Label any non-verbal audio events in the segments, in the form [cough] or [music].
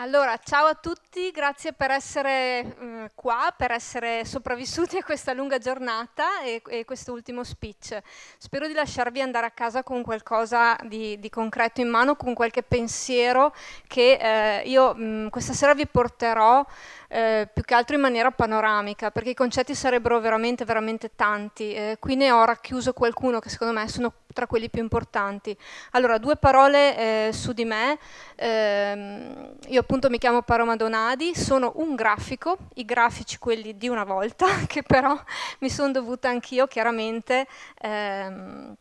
Allora, ciao a tutti, grazie per essere eh, qua, per essere sopravvissuti a questa lunga giornata e, e questo ultimo speech. Spero di lasciarvi andare a casa con qualcosa di, di concreto in mano, con qualche pensiero che eh, io mh, questa sera vi porterò eh, più che altro in maniera panoramica, perché i concetti sarebbero veramente, veramente tanti. Eh, qui ne ho racchiuso qualcuno che secondo me sono tra quelli più importanti. Allora, due parole eh, su di me. Ehm, io appunto mi chiamo Paroma Donadi, sono un grafico, i grafici quelli di una volta, [laughs] che però mi sono dovuta anch'io chiaramente... Ehm,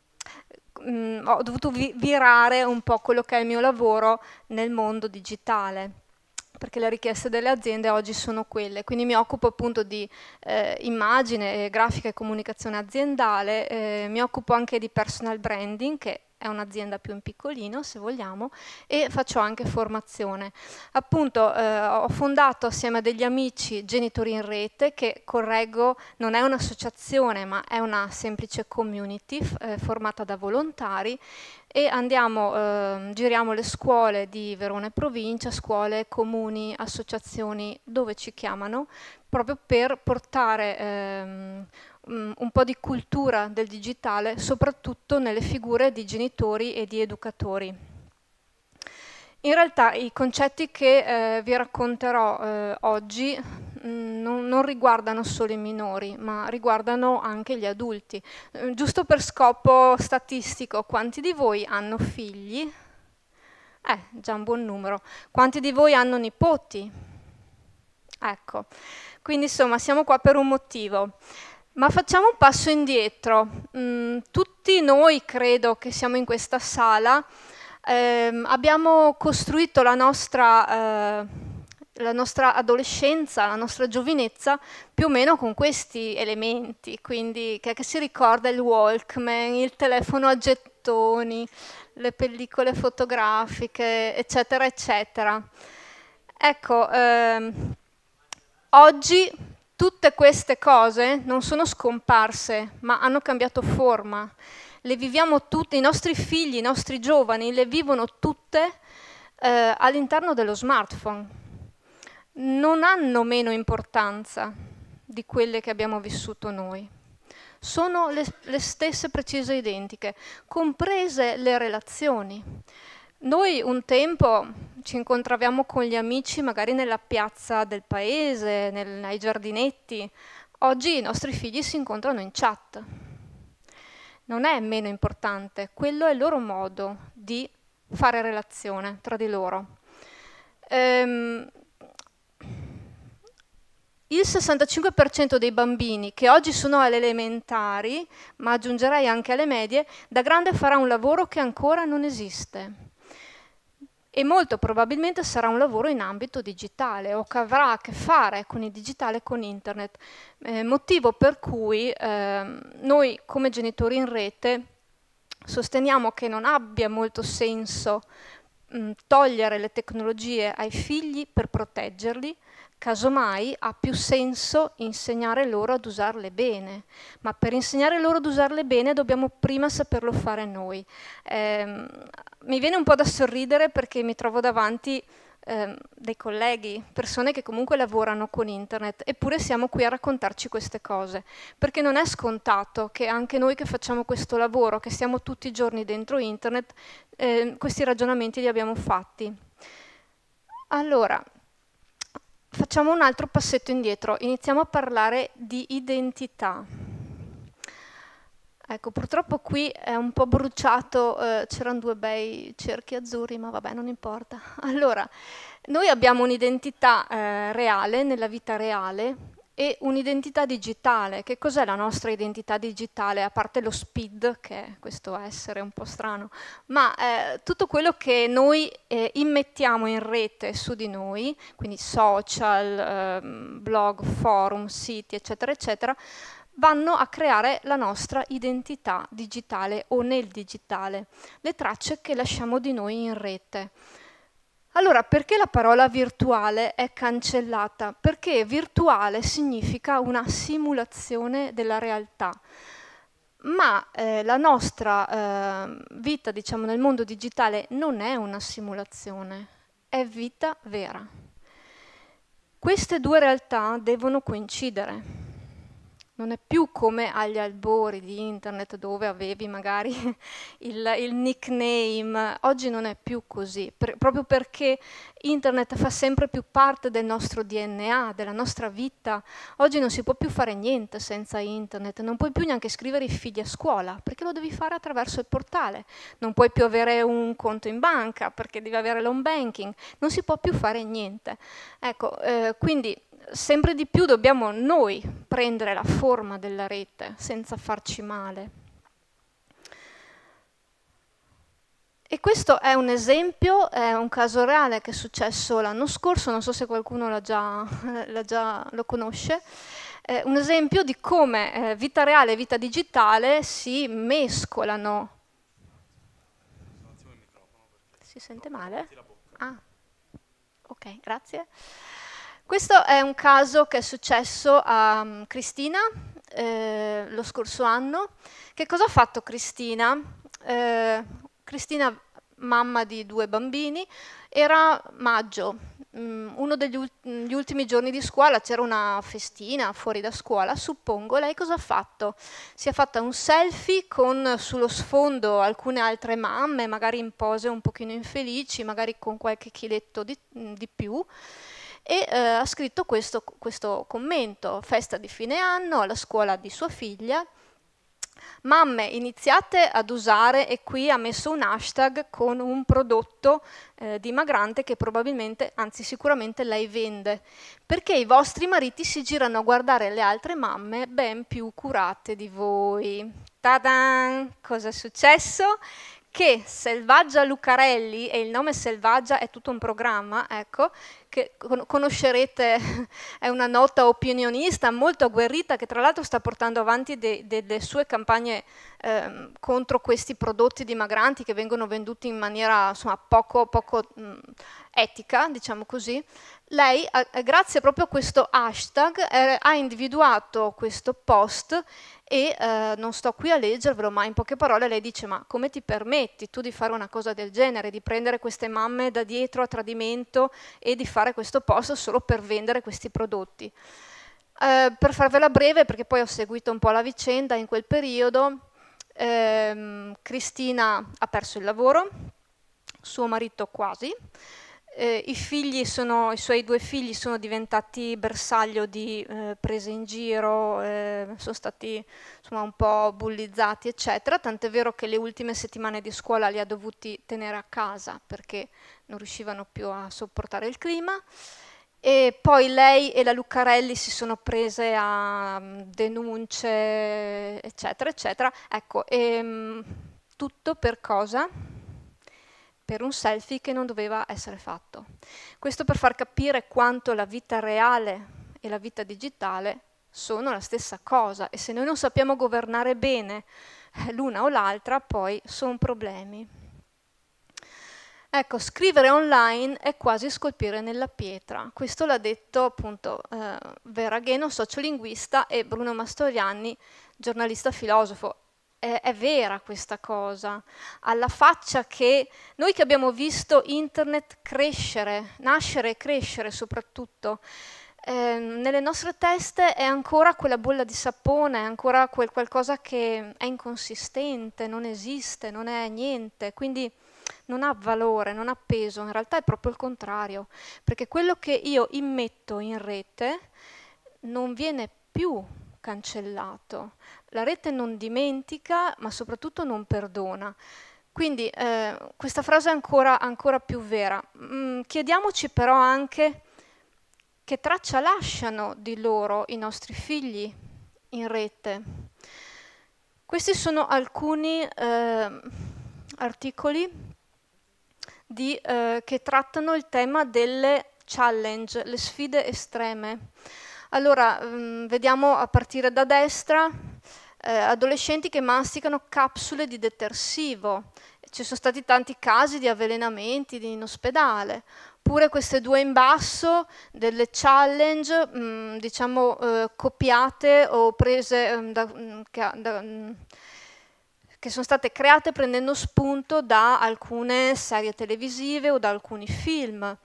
mh, ho dovuto vi virare un po' quello che è il mio lavoro nel mondo digitale perché le richieste delle aziende oggi sono quelle. Quindi mi occupo appunto di eh, immagine, grafica e comunicazione aziendale, eh, mi occupo anche di personal branding, che è un'azienda più in piccolino se vogliamo e faccio anche formazione. Appunto eh, ho fondato assieme a degli amici Genitori in Rete che correggo non è un'associazione ma è una semplice community eh, formata da volontari e andiamo, eh, giriamo le scuole di Verona e provincia, scuole, comuni, associazioni dove ci chiamano proprio per portare ehm, Mm, un po' di cultura del digitale, soprattutto nelle figure di genitori e di educatori. In realtà i concetti che eh, vi racconterò eh, oggi mh, mm, non, non, riguardano solo i minori, ma riguardano anche gli adulti. Eh, giusto per scopo statistico, quanti di voi hanno figli? Eh, già un buon numero. Quanti di voi hanno nipoti? Ecco, quindi insomma siamo qua per un motivo. Ma facciamo un passo indietro. Mm, tutti noi, credo che siamo in questa sala, ehm, abbiamo costruito la nostra, eh, la nostra, adolescenza, la nostra giovinezza più o meno con questi elementi, quindi che, che si ricorda il Walkman, il telefono a gettoni, le pellicole fotografiche, eccetera, eccetera. Ecco, ehm, oggi Tutte queste cose non sono scomparse, ma hanno cambiato forma. Le viviamo tutte, i nostri figli, i nostri giovani le vivono tutte eh, all'interno dello smartphone. Non hanno meno importanza di quelle che abbiamo vissuto noi. Sono le, le stesse precise identiche, comprese le relazioni. Noi un tempo ci incontravamo con gli amici magari nella piazza del paese, nel, nei giardinetti. Oggi i nostri figli si incontrano in chat. Non è meno importante, quello è il loro modo di fare relazione tra di loro. Ehm, il 65% dei bambini che oggi sono alle elementari, ma aggiungerei anche alle medie, da grande farà un lavoro che ancora non esiste e molto probabilmente sarà un lavoro in ambito digitale o che avrà a che fare con il digitale e con internet, eh, motivo per cui eh, noi come genitori in rete sosteniamo che non abbia molto senso mh, togliere le tecnologie ai figli per proteggerli, Casomai ha più senso insegnare loro ad usarle bene, ma per insegnare loro ad usarle bene dobbiamo prima saperlo fare noi. Eh, mi viene un po' da sorridere perché mi trovo davanti eh, dei colleghi, persone che comunque lavorano con internet, eppure siamo qui a raccontarci queste cose, perché non è scontato che anche noi che facciamo questo lavoro, che stiamo tutti i giorni dentro internet, eh, questi ragionamenti li abbiamo fatti. Allora, facciamo un altro passetto indietro, iniziamo a parlare di identità. Ecco, purtroppo qui è un po' bruciato, eh, c'erano due bei cerchi azzurri, ma vabbè, non importa. [laughs] Allora, noi abbiamo un'identità eh, reale, nella vita reale, e un'identità digitale. Che cos'è la nostra identità digitale? A parte lo speed, che è questo essere un po' strano, ma eh, tutto quello che noi eh, immettiamo in rete su di noi, quindi social, eh, blog, forum, siti, eccetera, eccetera, vanno a creare la nostra identità digitale o nel digitale, le tracce che lasciamo di noi in rete. Allora, perché la parola virtuale è cancellata? Perché virtuale significa una simulazione della realtà. Ma eh, la nostra eh, vita, diciamo, nel mondo digitale non è una simulazione, è vita vera. Queste due realtà devono coincidere non è più come agli albori di internet dove avevi magari [laughs] il, il nickname, oggi non è più così, per, proprio perché internet fa sempre più parte del nostro DNA, della nostra vita. Oggi non si può più fare niente senza internet, non puoi più neanche scrivere i figli a scuola perché lo devi fare attraverso il portale, non puoi più avere un conto in banca perché devi avere l'home banking, non si può più fare niente. Ecco, eh, quindi sempre di più dobbiamo noi prendere la forma della rete senza farci male. E questo è un esempio, è un caso reale che è successo l'anno scorso, non so se qualcuno già, [laughs] già, lo conosce, è un esempio di come eh, vita reale e vita digitale si mescolano. Si sente male? Ah, ok, grazie. Questo è un caso che è successo a um, Cristina eh, lo scorso anno. Che cosa ha fatto Cristina? Eh, Cristina, mamma di due bambini, era maggio, um, uno degli ult ultimi giorni di scuola, c'era una festina fuori da scuola, suppongo. Lei cosa ha fatto? Si è fatta un selfie con sullo sfondo alcune altre mamme, magari in pose un pochino infelici, magari con qualche chiletto di, di più e eh, ha scritto questo, questo commento, festa di fine anno alla scuola di sua figlia, Mamme, iniziate ad usare e qui ha messo un hashtag con un prodotto eh, dimagrante che probabilmente, anzi sicuramente lei vende, perché i vostri mariti si girano a guardare le altre mamme ben più curate di voi. Ta-dan! Cosa è successo? Che Selvaggia Lucarelli, e il nome Selvaggia è tutto un programma, ecco, che conoscerete, [laughs] è una nota opinionista molto agguerrita che tra l'altro sta portando avanti de, delle sue campagne eh, contro questi prodotti dimagranti che vengono venduti in maniera insomma, poco, poco mh, etica, diciamo così. Lei, grazie proprio a questo hashtag, eh, ha individuato questo post e eh, non sto qui a leggervelo, ma in poche parole lei dice ma come ti permetti tu di fare una cosa del genere, di prendere queste mamme da dietro a tradimento e di fare questo post solo per vendere questi prodotti? Eh, per farvela breve, perché poi ho seguito un po' la vicenda in quel periodo, ehm, Cristina ha perso il lavoro, suo marito quasi, eh, i, sono, i, suoi due figli sono diventati bersaglio di eh, prese in giro, eh, sono stati insomma, un po' bullizzati, eccetera, tant'è vero che le ultime settimane di scuola li ha dovuti tenere a casa perché non riuscivano più a sopportare il clima. E poi lei e la Lucarelli si sono prese a mm, denunce, eccetera, eccetera. Ecco, e, ehm, tutto per cosa? Per un selfie che non doveva essere fatto. Questo per far capire quanto la vita reale e la vita digitale sono la stessa cosa e se noi non sappiamo governare bene eh, l'una o l'altra, poi sono problemi. Ecco, scrivere online è quasi scolpire nella pietra. Questo l'ha detto appunto eh, Vera Gheno, sociolinguista, e Bruno Mastorianni, giornalista filosofo è, è, vera questa cosa, alla faccia che noi che abbiamo visto internet crescere, nascere e crescere soprattutto, eh, nelle nostre teste è ancora quella bolla di sapone, è ancora quel qualcosa che è inconsistente, non esiste, non è niente, quindi non ha valore, non ha peso, in realtà è proprio il contrario, perché quello che io immetto in rete non viene più cancellato. La rete non dimentica, ma soprattutto non perdona. Quindi eh, questa frase è ancora, ancora più vera. Mm, chiediamoci però anche che traccia lasciano di loro i nostri figli in rete. Questi sono alcuni eh, articoli di, eh, che trattano il tema delle challenge, le sfide estreme. Allora, mm, vediamo a partire da destra, eh, adolescenti che masticano capsule di detersivo. Ci sono stati tanti casi di avvelenamenti in ospedale. Pure queste due in basso, delle challenge, mh, mm, diciamo, eh, copiate o prese mh, mm, da, da che sono state create prendendo spunto da alcune serie televisive o da alcuni film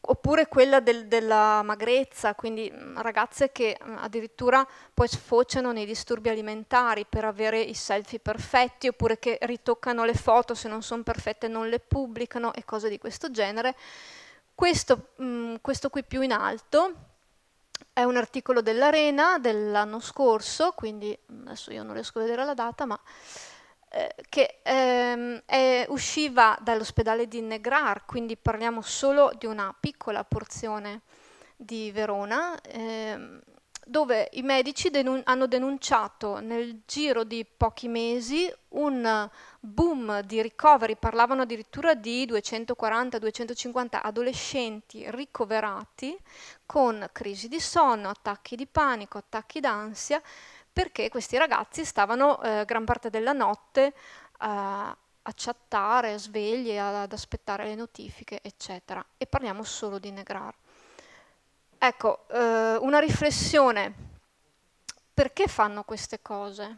oppure quella del, della magrezza, quindi ragazze che addirittura poi sfociano nei disturbi alimentari per avere i selfie perfetti, oppure che ritoccano le foto, se non sono perfette non le pubblicano e cose di questo genere. Questo, mh, questo qui più in alto è un articolo dell'Arena dell'anno scorso, quindi adesso io non riesco a vedere la data, ma eh, che ehm, è, usciva dall'ospedale di Negrar, quindi parliamo solo di una piccola porzione di Verona, ehm, dove i medici denun- hanno denunciato nel giro di pochi mesi un boom di ricoveri, parlavano addirittura di 240-250 adolescenti ricoverati con crisi di sonno, attacchi di panico, attacchi d'ansia perché questi ragazzi stavano eh, gran parte della notte eh, a chattare, svegli, ad aspettare le notifiche, eccetera. E parliamo solo di Negrar. Ecco, eh, una riflessione. Perché fanno queste cose?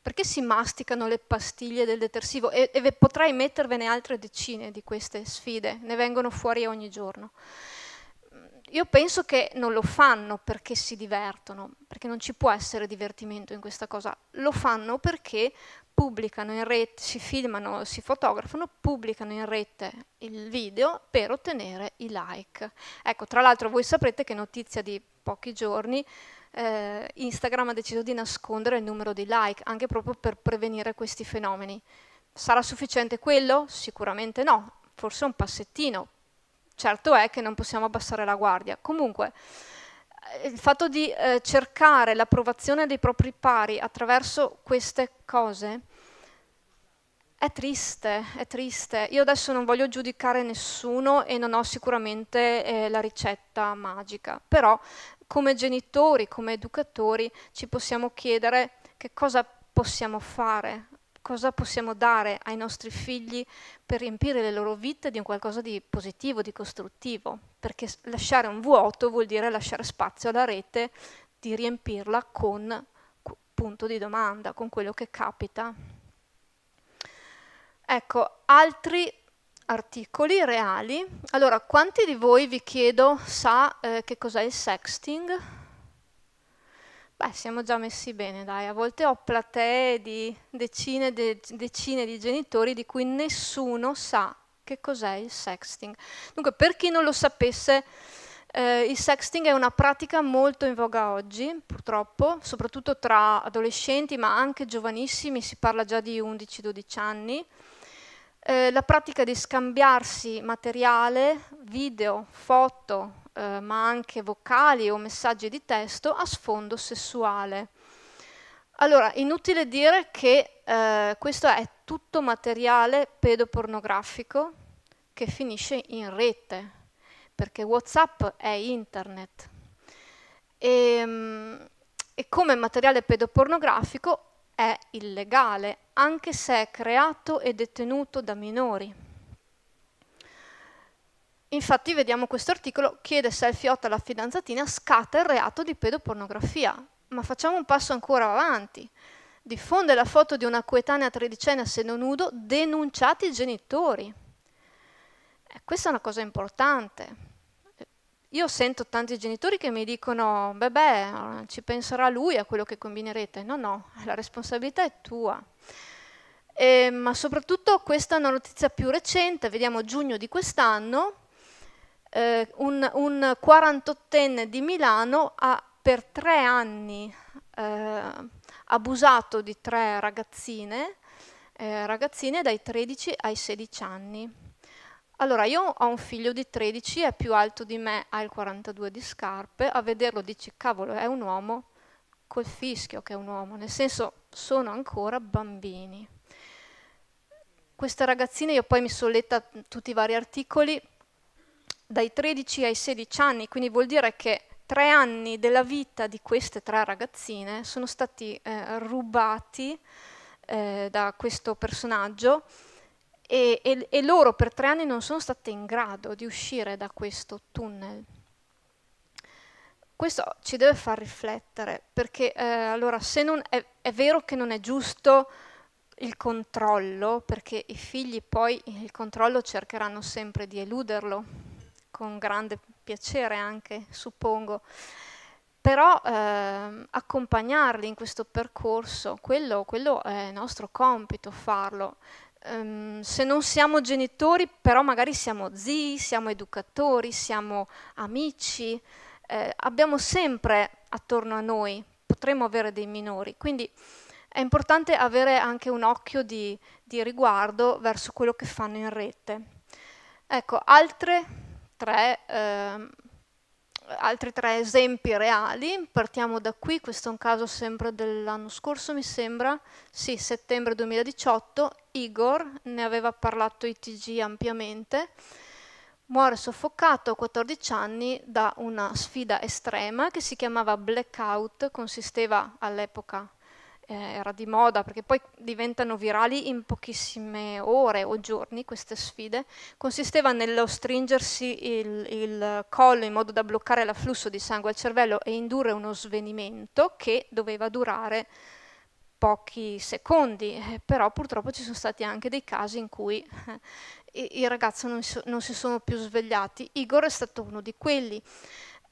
Perché si masticano le pastiglie del detersivo? E, e potrei mettervene altre decine di queste sfide, ne vengono fuori ogni giorno io penso che non lo fanno perché si divertono, perché non ci può essere divertimento in questa cosa, lo fanno perché pubblicano in rete, si filmano, si fotografano, pubblicano in rete il video per ottenere i like. Ecco, tra l'altro voi saprete che notizia di pochi giorni eh, Instagram ha deciso di nascondere il numero di like, anche proprio per prevenire questi fenomeni. Sarà sufficiente quello? Sicuramente no, forse un passettino, certo è che non possiamo abbassare la guardia. Comunque, eh, il fatto di eh, cercare l'approvazione dei propri pari attraverso queste cose è triste, è triste. Io adesso non voglio giudicare nessuno e non ho sicuramente eh, la ricetta magica, però come genitori, come educatori ci possiamo chiedere che cosa possiamo fare cosa possiamo dare ai nostri figli per riempire le loro vite di un qualcosa di positivo, di costruttivo, perché lasciare un vuoto vuol dire lasciare spazio alla rete di riempirla con punto di domanda, con quello che capita. Ecco, altri articoli reali. Allora, quanti di voi vi chiedo sa eh, che cos'è il sexting? Beh, siamo già messi bene, dai. A volte ho platee di decine, de, decine di genitori di cui nessuno sa che cos'è il sexting. Dunque, per chi non lo sapesse, eh, il sexting è una pratica molto in voga oggi, purtroppo, soprattutto tra adolescenti, ma anche giovanissimi, si parla già di 11-12 anni. Eh, la pratica di scambiarsi materiale, video, foto, eh, ma anche vocali o messaggi di testo a sfondo sessuale. Allora, inutile dire che eh, questo è tutto materiale pedopornografico che finisce in rete, perché WhatsApp è internet. E, ehm, e come materiale pedopornografico è illegale, anche se è creato e detenuto da minori. Infatti vediamo questo articolo, chiede selfie-8 alla fidanzatina, scatta il reato di pedopornografia. Ma facciamo un passo ancora avanti. Diffonde la foto di una coetanea tredicenne a seno nudo, denunciati i genitori. Eh, questa è una cosa importante. Io sento tanti genitori che mi dicono, beh beh, ci penserà lui a quello che combinerete. No, no, la responsabilità è tua. E, ma soprattutto questa è una notizia più recente, vediamo giugno di quest'anno, eh, un, un 48enne di Milano ha per tre anni eh, abusato di tre ragazzine, eh, ragazzine dai 13 ai 16 anni. Allora, io ho un figlio di 13, è più alto di me, ha il 42 di scarpe, a vederlo dici, cavolo, è un uomo, col fischio che è un uomo, nel senso sono ancora bambini. Queste ragazzine, io poi mi sono letta tutti i vari articoli, dai 13 ai 16 anni, quindi vuol dire che tre anni della vita di queste tre ragazzine sono stati eh, rubati eh, da questo personaggio e, e, e, loro per tre anni non sono state in grado di uscire da questo tunnel. Questo ci deve far riflettere, perché eh, allora se non è, è vero che non è giusto il controllo, perché i figli poi il controllo cercheranno sempre di eluderlo, con grande piacere anche, suppongo. Però eh, accompagnarli in questo percorso, quello, quello è nostro compito farlo. Um, se non siamo genitori, però magari siamo zii, siamo educatori, siamo amici, eh, abbiamo sempre attorno a noi, potremmo avere dei minori, quindi è importante avere anche un occhio di, di riguardo verso quello che fanno in rete. Ecco, altre tre, eh, altri tre esempi reali, partiamo da qui, questo è un caso sempre dell'anno scorso mi sembra, sì, settembre 2018, Igor, ne aveva parlato ITG ampiamente, muore soffocato a 14 anni da una sfida estrema che si chiamava blackout, consisteva all'epoca, eh, era di moda perché poi diventano virali in pochissime ore o giorni queste sfide, consisteva nello stringersi il, il collo in modo da bloccare l'afflusso di sangue al cervello e indurre uno svenimento che doveva durare pochi secondi, eh, però purtroppo ci sono stati anche dei casi in cui eh, i, i, ragazzi non, so, non, si sono più svegliati. Igor è stato uno di quelli.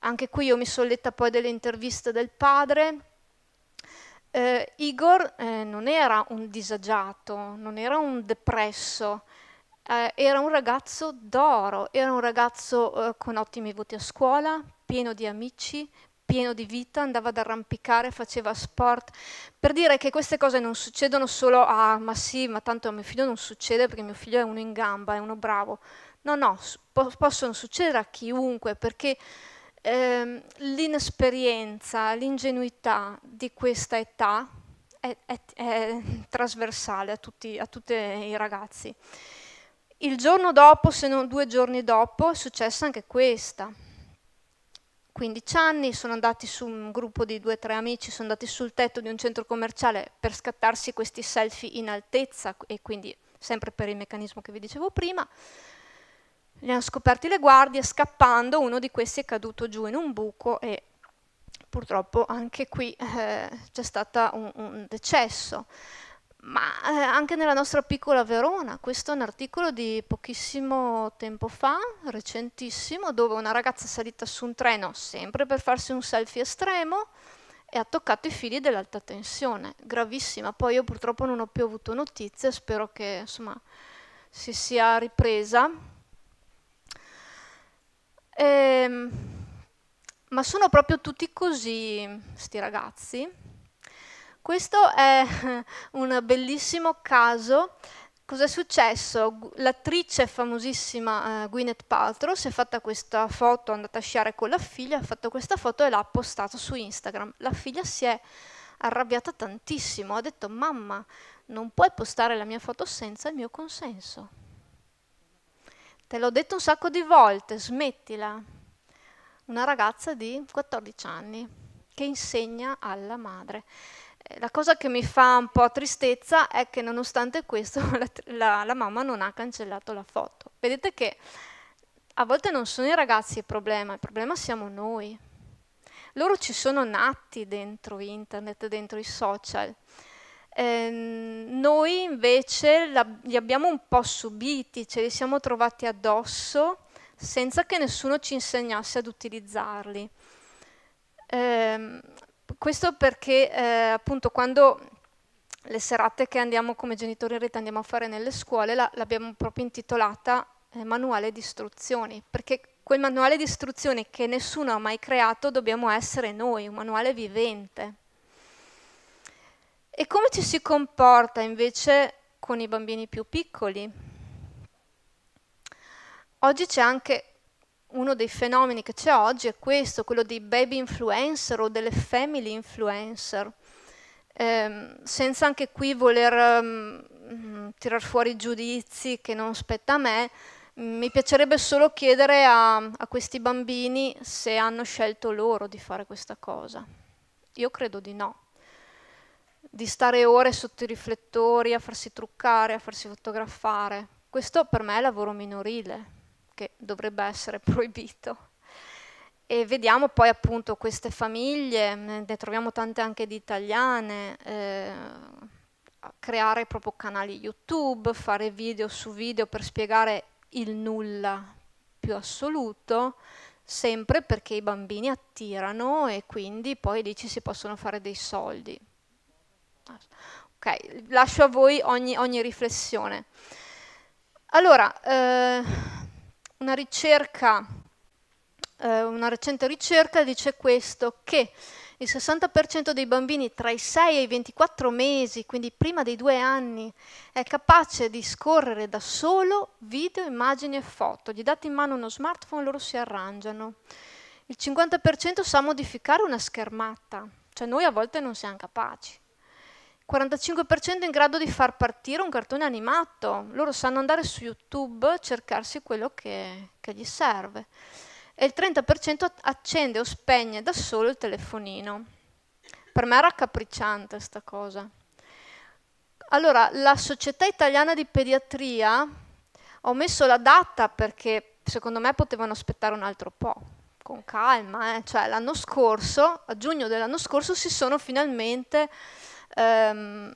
Anche qui io mi sono letta poi delle interviste del padre. Eh, Igor eh, non era un disagiato, non era un depresso, eh, era un ragazzo d'oro, era un ragazzo eh, con ottimi voti a scuola, pieno di amici, pieno di vita, andava ad arrampicare, faceva sport, per dire che queste cose non succedono solo a, ma sì, ma tanto a mio figlio non succede perché mio figlio è uno in gamba, è uno bravo. No, no, po- possono succedere a chiunque perché ehm, l'inesperienza, l'ingenuità di questa età è, è, è trasversale a tutti i ragazzi. Il giorno dopo, se non due giorni dopo, è successa anche questa 15 anni, sono andati su un gruppo di due o tre amici, sono andati sul tetto di un centro commerciale per scattarsi questi selfie in altezza e quindi sempre per il meccanismo che vi dicevo prima. Li hanno scoperti le guardie, scappando uno di questi è caduto giù in un buco e purtroppo anche qui eh, c'è stato un, un decesso ma eh, anche nella nostra piccola Verona, questo è un articolo di pochissimo tempo fa, recentissimo, dove una ragazza è salita su un treno sempre per farsi un selfie estremo e ha toccato i fili dell'alta tensione, gravissima. Poi io purtroppo non ho più avuto notizie, spero che insomma si sia ripresa. Ehm, ma sono proprio tutti così, sti ragazzi questo è [laughs] un bellissimo caso. Cos'è successo? L'attrice famosissima eh, Gwyneth Paltrow si è fatta questa foto, è andata a sciare con la figlia, ha fatto questa foto e l'ha postata su Instagram. La figlia si è arrabbiata tantissimo, ha detto mamma non puoi postare la mia foto senza il mio consenso. Te l'ho detto un sacco di volte, smettila. Una ragazza di 14 anni che insegna alla madre. La cosa che mi fa un po' tristezza è che nonostante questo [laughs] la, la, la mamma non ha cancellato la foto. Vedete che a volte non sono i ragazzi il problema, il problema siamo noi. Loro ci sono nati dentro internet, dentro i social. Eh, noi invece la, li abbiamo un po' subiti, ce li siamo trovati addosso senza che nessuno ci insegnasse ad utilizzarli. Eh, questo perché eh, appunto quando le serate che andiamo come genitori in rete andiamo a fare nelle scuole la, l'abbiamo proprio intitolata eh, manuale di istruzioni, perché quel manuale di istruzioni che nessuno ha mai creato dobbiamo essere noi, un manuale vivente. E come ci si comporta invece con i bambini più piccoli? Oggi c'è anche uno dei fenomeni che c'è oggi è questo, quello dei baby influencer o delle family influencer, eh, senza anche qui voler um, tirar fuori giudizi che non spetta a me, mi piacerebbe solo chiedere a, a questi bambini se hanno scelto loro di fare questa cosa. Io credo di no. Di stare ore sotto i riflettori, a farsi truccare, a farsi fotografare. Questo per me è lavoro minorile che dovrebbe essere [laughs] proibito. e vediamo poi appunto queste famiglie, ne troviamo tante anche di italiane, eh, creare proprio canali YouTube, fare video su video per spiegare il nulla più assoluto, sempre perché i bambini attirano e quindi poi lì ci si possono fare dei soldi. Ok, lascio a voi ogni, ogni riflessione. Allora, eh, una ricerca, eh, una recente ricerca dice questo, che il 60% dei bambini tra i 6 e i 24 mesi, quindi prima dei due anni, è capace di scorrere da solo video, immagini e foto. Gli date in mano uno smartphone, loro si arrangiano. Il 50% sa modificare una schermata, cioè noi a volte non siamo capaci. Il 45% è in grado di far partire un cartone animato, loro sanno andare su YouTube, cercarsi quello che, che gli serve e il 30% accende o spegne da solo il telefonino. Per me è raccapricciante questa cosa. Allora, la Società Italiana di Pediatria, ho messo la data perché secondo me potevano aspettare un altro po', con calma, eh? cioè l'anno scorso, a giugno dell'anno scorso, si sono finalmente, ehm,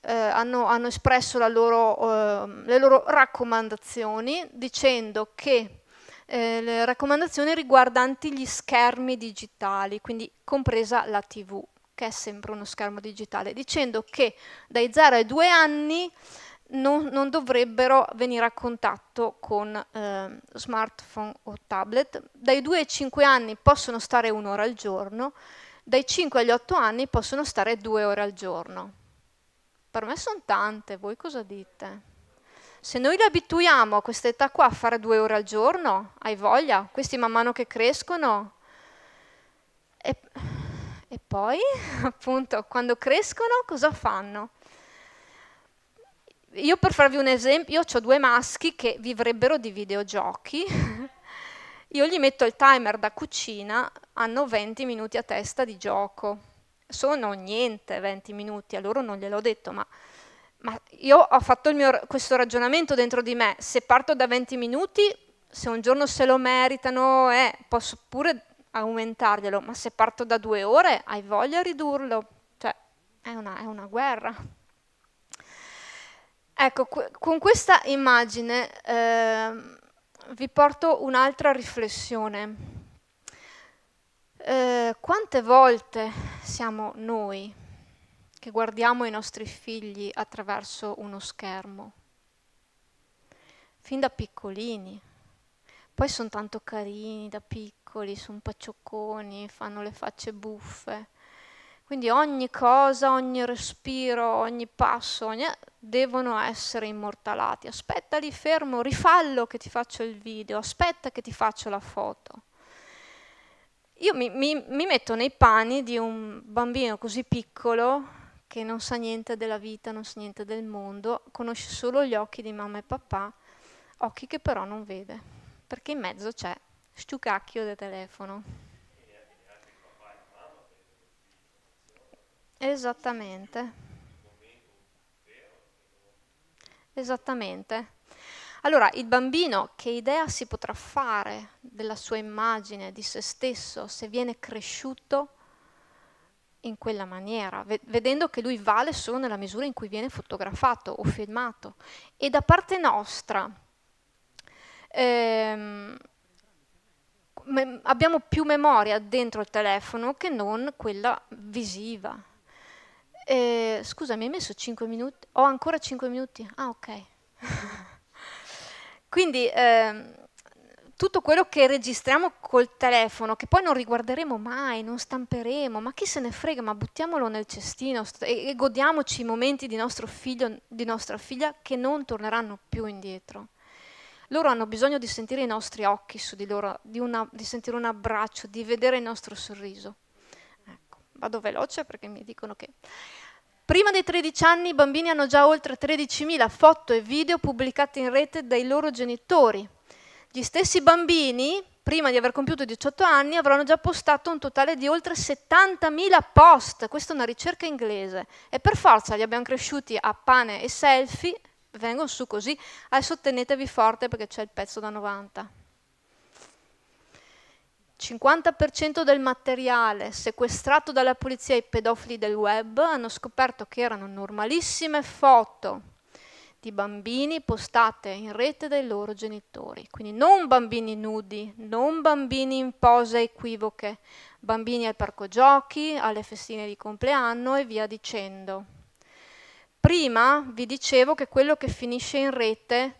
eh, hanno, hanno, espresso loro, eh, le loro raccomandazioni dicendo che eh, le raccomandazioni riguardanti gli schermi digitali, quindi compresa la TV, che è sempre uno schermo digitale, dicendo che dai 0 ai 2 anni non, non, dovrebbero venire a contatto con eh, smartphone o tablet. Dai 2 ai 5 anni possono stare un'ora al giorno, dai 5 agli 8 anni possono stare due ore al giorno. Per me sono tante, voi cosa dite? Se noi li abituiamo a questa età qua a fare due ore al giorno, hai voglia, questi man mano che crescono, e, e poi [laughs] appunto quando crescono cosa fanno? Io per farvi un esempio, io ho due maschi che vivrebbero di videogiochi, [laughs] io gli metto il timer da cucina, hanno 20 minuti a testa di gioco, sono niente 20 minuti, a loro non gliel'ho detto, ma ma io ho fatto mio, questo ragionamento dentro di me, se parto da 20 minuti, se un giorno se lo meritano, eh, posso pure aumentarglielo, ma se parto da due ore, hai voglia di ridurlo, cioè è una, è una guerra. Ecco, con questa immagine eh, vi porto un'altra riflessione. Eh, quante volte siamo noi che guardiamo i nostri figli attraverso uno schermo, fin da piccolini. Poi sono tanto carini da piccoli, sono pacciocconi, fanno le facce buffe. Quindi ogni cosa, ogni respiro, ogni passo ogni... devono essere immortalati. Aspetta lì fermo, rifallo che ti faccio il video, aspetta che ti faccio la foto. Io mi, mi, mi metto nei panni di un bambino così piccolo che non sa niente della vita, non sa niente del mondo, conosce solo gli occhi di mamma e papà, occhi che però non vede, perché in mezzo c'è stu cacchio del telefono. Esattamente. Esattamente. Allora, il bambino che idea si potrà fare della sua immagine, di se stesso, se viene cresciuto in quella maniera, vedendo che lui vale solo nella misura in cui viene fotografato o filmato. E da parte nostra ehm, abbiamo più memoria dentro il telefono che non quella visiva. Eh, scusa, mi hai messo 5 minuti? Ho ancora 5 minuti? Ah, ok. [laughs] Quindi ehm, tutto quello che registriamo col telefono, che poi non riguarderemo mai, non stamperemo, ma chi se ne frega, ma buttiamolo nel cestino e, e godiamoci i momenti di nostro figlio, di nostra figlia che non torneranno più indietro. Loro hanno bisogno di sentire i nostri occhi su di loro, di, una, di sentire un abbraccio, di vedere il nostro sorriso. Ecco, vado veloce perché mi dicono che... Prima dei 13 anni i bambini hanno già oltre 13.000 foto e video pubblicati in rete dai loro genitori gli stessi bambini, prima di aver compiuto 18 anni, avranno già postato un totale di oltre 70.000 post. Questa è una ricerca inglese. E per forza li abbiamo cresciuti a pane e selfie, vengono su così. Adesso tenetevi forte perché c'è il pezzo da 90. 50% del materiale sequestrato dalla polizia ai pedofili del web hanno scoperto che erano normalissime foto di bambini postate in rete dai loro genitori. Quindi non bambini nudi, non bambini in pose equivoche, bambini al parco giochi, alle festine di compleanno e via dicendo. Prima vi dicevo che quello che finisce in rete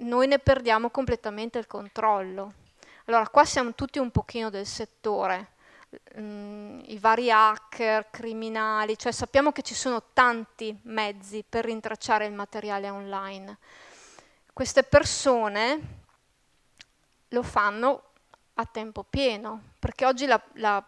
noi ne perdiamo completamente il controllo. Allora, qua siamo tutti un pochino del settore, mm, i vari hacker, criminali, cioè sappiamo che ci sono tanti mezzi per rintracciare il materiale online. Queste persone lo fanno a tempo pieno, perché oggi la, la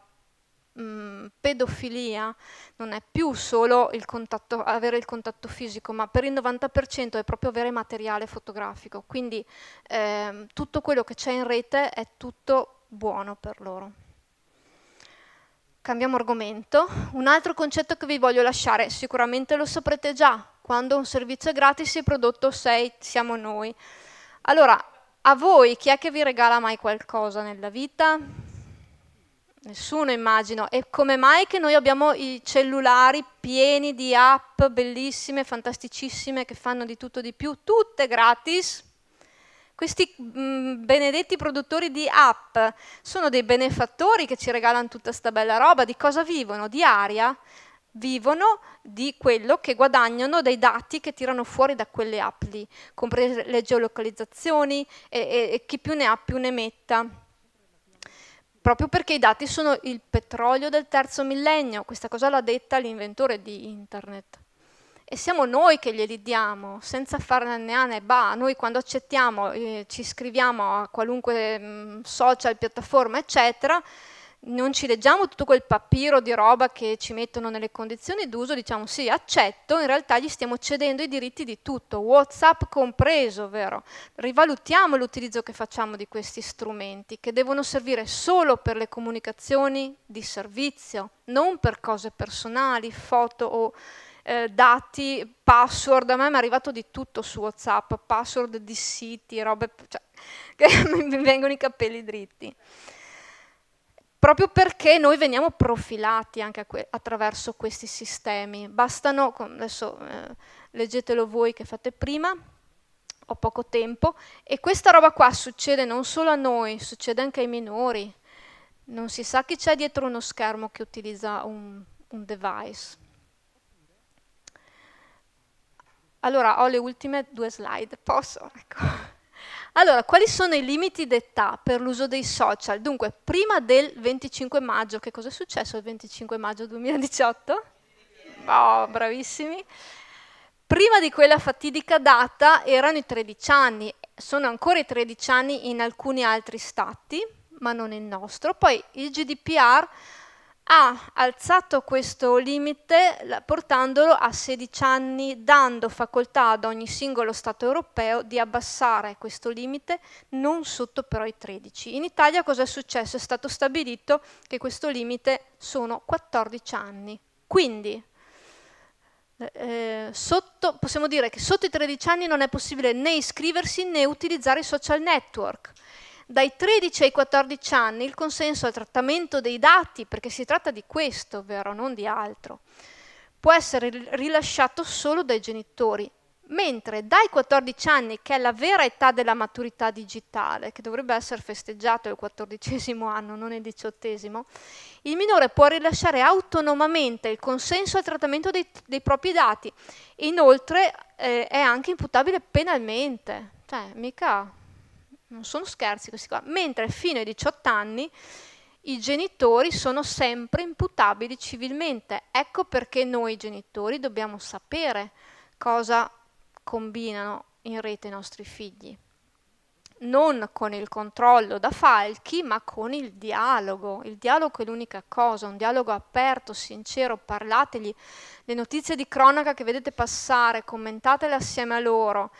mh, mm, pedofilia non è più solo il contatto, avere il contatto fisico, ma per il 90% è proprio avere materiale fotografico. Quindi eh, tutto quello che c'è in rete è tutto buono per loro. Cambiamo argomento. Un altro concetto che vi voglio lasciare, sicuramente lo saprete già, quando un servizio è gratis il prodotto sei, siamo noi. Allora, a voi chi è che vi regala mai qualcosa nella vita? Nessuno immagino. E come mai che noi abbiamo i cellulari pieni di app bellissime, fantasticissime, che fanno di tutto di più, tutte gratis? Questi mh, mm, benedetti produttori di app sono dei benefattori che ci regalano tutta sta bella roba. Di cosa vivono? Di aria? Vivono di quello che guadagnano dai dati che tirano fuori da quelle app lì, comprese le geolocalizzazioni e, e, e chi più ne ha più ne metta proprio perché i dati sono il petrolio del terzo millennio, questa cosa l'ha detta l'inventore di internet. E siamo noi che glieli diamo, senza farne a né ba. Noi quando accettiamo, eh, ci iscriviamo a qualunque mh, mm, social, piattaforma, eccetera, non ci leggiamo tutto quel papiro di roba che ci mettono nelle condizioni d'uso, diciamo sì, accetto, in realtà gli stiamo cedendo i diritti di tutto, Whatsapp compreso, vero? Rivalutiamo l'utilizzo che facciamo di questi strumenti, che devono servire solo per le comunicazioni di servizio, non per cose personali, foto o eh, dati, password, a me mi è arrivato di tutto su Whatsapp, password di siti, robe, cioè, [laughs] che mi vengono i capelli dritti proprio perché noi veniamo profilati anche attraverso questi sistemi. Bastano, adesso eh, leggetelo voi che fate prima, ho poco tempo, e questa roba qua succede non solo a noi, succede anche ai minori. Non si sa chi c'è dietro uno schermo che utilizza un, un device. Allora, ho le ultime due slide, posso? Ecco. Allora, quali sono i limiti d'età per l'uso dei social? Dunque, prima del 25 maggio, che cosa è successo il 25 maggio 2018? Oh, bravissimi. Prima di quella fatidica data erano i 13 anni, sono ancora i 13 anni in alcuni altri stati, ma non il nostro. Poi il GDPR ha alzato questo limite portandolo a 16 anni, dando facoltà ad ogni singolo Stato europeo di abbassare questo limite non sotto però i 13. In Italia cosa è successo? È stato stabilito che questo limite sono 14 anni. Quindi eh, sotto, possiamo dire che sotto i 13 anni non è possibile né iscriversi né utilizzare i social network dai 13 ai 14 anni il consenso al trattamento dei dati, perché si tratta di questo, vero, non di altro, può essere rilasciato solo dai genitori, mentre dai 14 anni, che è la vera età della maturità digitale, che dovrebbe essere festeggiato il quattordicesimo anno, non il diciottesimo, il minore può rilasciare autonomamente il consenso al trattamento dei, dei propri dati. Inoltre eh, è anche imputabile penalmente, cioè mica non sono scherzi questi qua, mentre fino ai 18 anni i genitori sono sempre imputabili civilmente. Ecco perché noi genitori dobbiamo sapere cosa combinano in rete i nostri figli. Non con il controllo da falchi, ma con il dialogo. Il dialogo è l'unica cosa, un dialogo aperto, sincero, parlategli. Le notizie di cronaca che vedete passare, commentatele assieme a loro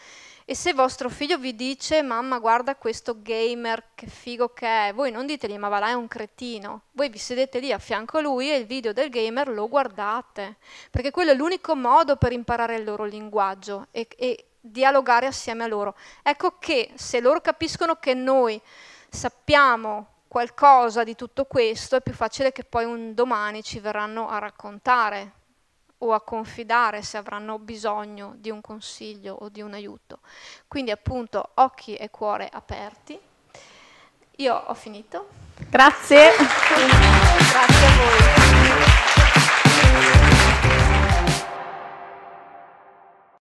e se vostro figlio vi dice, mamma guarda questo gamer, che figo che è, voi non ditegli, ma va là è un cretino. Voi vi sedete lì a fianco a lui e il video del gamer lo guardate, perché quello è l'unico modo per imparare il loro linguaggio e, e dialogare assieme a loro. Ecco che se loro capiscono che noi sappiamo qualcosa di tutto questo, è più facile che poi un domani ci verranno a raccontare o a confidare se avranno bisogno di un consiglio o di un aiuto. Quindi appunto occhi e cuore aperti. Io ho finito. Grazie. Grazie a voi.